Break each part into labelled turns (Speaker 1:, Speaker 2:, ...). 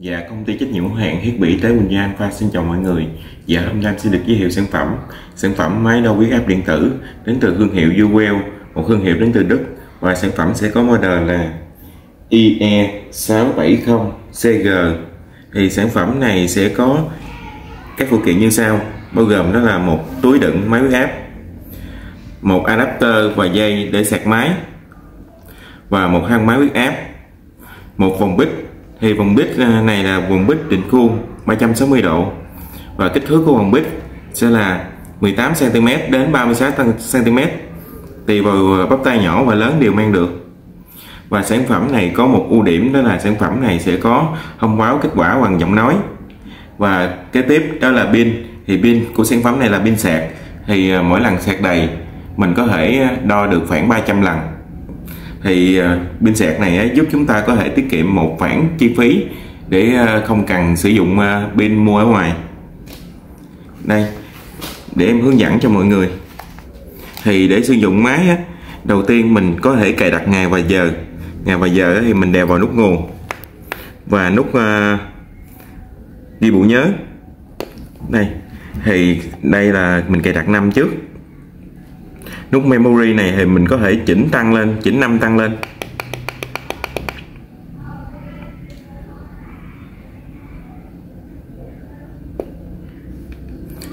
Speaker 1: Dạ, công ty trách nhiệm hữu hạn thiết bị tế Quỳnh Giang Alpha xin chào mọi người. Dạ, hôm nay xin được giới thiệu sản phẩm sản phẩm máy đo huyết áp điện tử đến từ thương hiệu Uwell, một thương hiệu đến từ Đức và sản phẩm sẽ có model là IE670CG. Thì sản phẩm này sẽ có các phụ kiện như sau, bao gồm đó là một túi đựng máy huyết áp, một adapter và dây để sạc máy và một hang máy huyết áp, một vòng bích thì vòng bít à, này là vòng bít định khuôn 360 độ. Và kích thước của vòng bít sẽ là 18 cm đến 36 cm tùy vào à, bắp tay nhỏ và lớn đều mang được. Và sản phẩm này có một ưu điểm, đó là sản phẩm này sẽ có thông báo kết quả bằng giọng nói. Và kế tiếp, đó là pin. Thì pin của sản phẩm này là pin sạc. Thì à, mỗi lần sạc đầy, mình có thể đo được khoảng 300 lần thì à, pin sạc này giúp chúng ta có thể tiết kiệm một khoản chi phí để à, không cần sử dụng à, pin mua ở ngoài. Đây để em hướng dẫn cho mọi người. Thì để sử dụng máy á, đầu tiên mình có thể cài đặt ngày và giờ. Ngày và giờ thì mình đè vào nút nguồn và nút uh, ghi bộ nhớ. Đây thì đây là mình cài đặt năm trước nút memory này thì mình có thể chỉnh tăng lên, chỉnh năm tăng lên.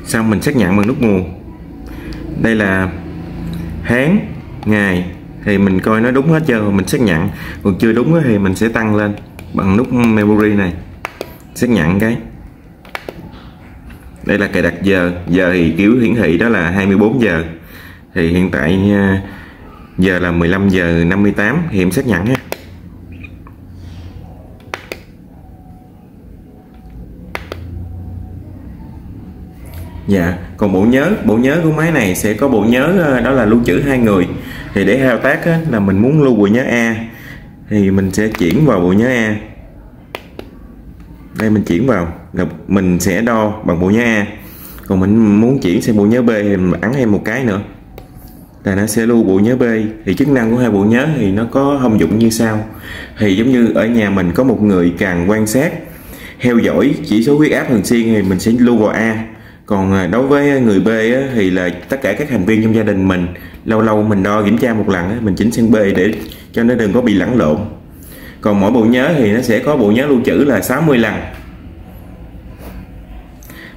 Speaker 1: Xong mình xác nhận bằng nút nguồn. Đây là tháng ngày thì mình coi nó đúng hết chưa mình xác nhận. Còn chưa đúng thì mình sẽ tăng lên bằng nút memory này. Xác nhận cái. Đây là cài đặt giờ giờ thì kiểu hiển thị đó là 24 giờ thì hiện tại à, giờ là 15 giờ 58 thì em xác nhận ha Dạ, còn bộ nhớ, bộ nhớ của máy này sẽ có bộ nhớ à, đó là lưu trữ hai người. Thì để thao tác á, là mình muốn lưu bộ nhớ A thì mình sẽ chuyển vào bộ nhớ A. Đây mình chuyển vào là mình sẽ đo bằng bộ nhớ A. Còn mình muốn chuyển sang bộ nhớ B thì mình ấn thêm một cái nữa là nó sẽ lưu bộ nhớ B thì chức năng của hai bộ nhớ thì nó có thông dụng như sau. Thì giống như ở nhà mình có một người càng quan sát, theo dõi chỉ số huyết áp thường xuyên thì mình sẽ lưu vào A. Còn à, đối với người B thì là tất cả các thành viên trong gia đình mình, lâu lâu mình đo kiểm tra một lần mình chỉnh sang B để cho nó đừng có bị lẫn lộn. Còn mỗi bộ nhớ thì nó sẽ có bộ nhớ lưu trữ là 60 lần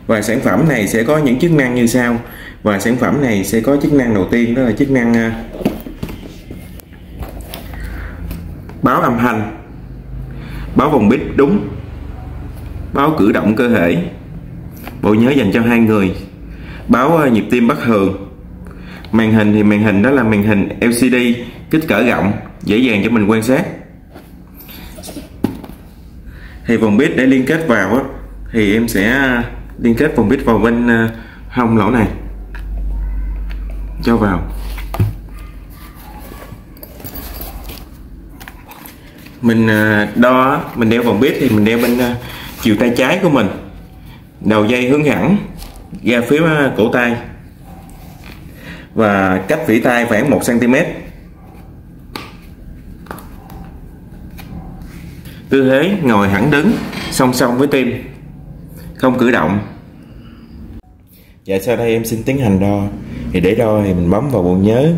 Speaker 1: và sản phẩm này sẽ có những chức năng như sau. Và sản phẩm này sẽ có chức năng đầu tiên, đó là chức năng à, báo âm thanh, báo vòng bít đúng, báo cử động cơ thể, bộ nhớ dành cho hai người, báo à, nhịp tim bất thường. Màn hình thì màn hình đó là màn hình LCD kích cỡ rộng, dễ dàng cho mình quan sát. Thì vòng bít để liên kết vào thì em sẽ à, liên kết vòng bít vào bên ờ, hông lỗ này. Cho vào. Mình ờ, đo mình đeo vòng bít thì mình đeo bên ờ, chiều tay trái của mình. Đầu dây hướng thẳng ra phía cổ tay. Và cách vĩ tay khoảng 1 cm tư thế ngồi hẳn đứng, song song với tim không cử động. Dạ sau đây em xin tiến hành đo. Thì để đo thì mình bấm vào bộ nhớ.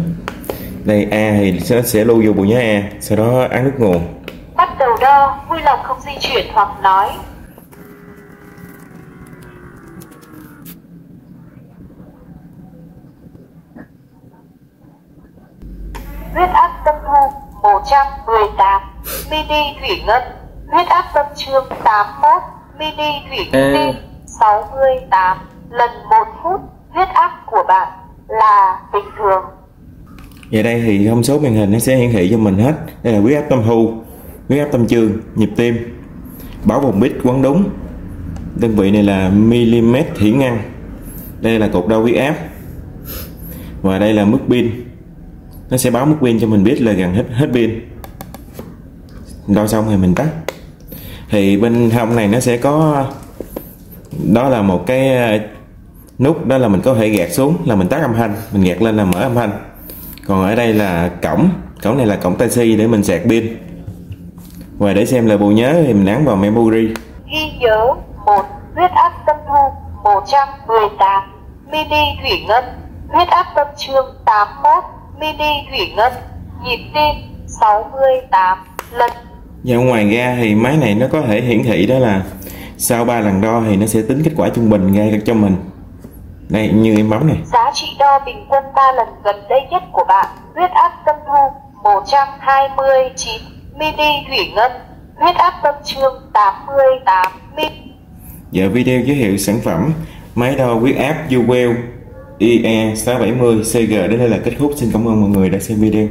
Speaker 1: Đây A thì nó sẽ lưu vô bộ nhớ A sau đó ấn nút nguồn.
Speaker 2: Bắt đầu đo vui lòng không di chuyển hoặc nói. Huyết áp tâm thu 118 mini thủy ngân. Huyết áp tâm trương 81 mini thủy ngân 68 lần 1 phút huyết áp của bạn là bình thường.
Speaker 1: Vậy đây thì thông số màn hình nó sẽ hiển thị cho mình hết. Đây là huyết áp tâm thu huyết áp tâm trương, nhịp tim Báo vùng bít quấn đúng. Đơn vị này là mm thủy ngăn Đây là cột đo huyết áp. Và đây là mức pin. Nó sẽ báo mức pin cho mình biết là gần hết hết pin. Đo xong thì mình tắt thì bên hông này nó sẽ có, Đó là một cái ờ, nút, đó là mình có thể gạt xuống, là mình tắt âm thanh, mình gạt lên là mở âm thanh. Còn ở đây là cổng cổng này là cổng tai si để mình sạc pin. Và để xem là bộ nhớ thì mình nắn vào memory.
Speaker 2: Ghi nhớ một, Huyết áp tâm thu 118 Mini thủy ngân. Huyết áp tâm trương 81 Mini thủy ngân. Nhịp tim 68 lần.
Speaker 1: Dạ ngoài ra thì máy này nó có thể hiển thị đó là sau 3 lần đo thì nó sẽ tính kết quả trung bình ra cho mình. Đây như em bấm này.
Speaker 2: Giá trị đo bình quân 3 lần gần đây nhất của bạn. Huyết áp tâm thu 129 Mini thủy ngân. Huyết áp tâm trương 88 Mini
Speaker 1: Dạ video giới thiệu sản phẩm máy đo huyết áp Uwell IE670 CG đến đây là kết thúc. Xin cảm ơn mọi người đã xem video.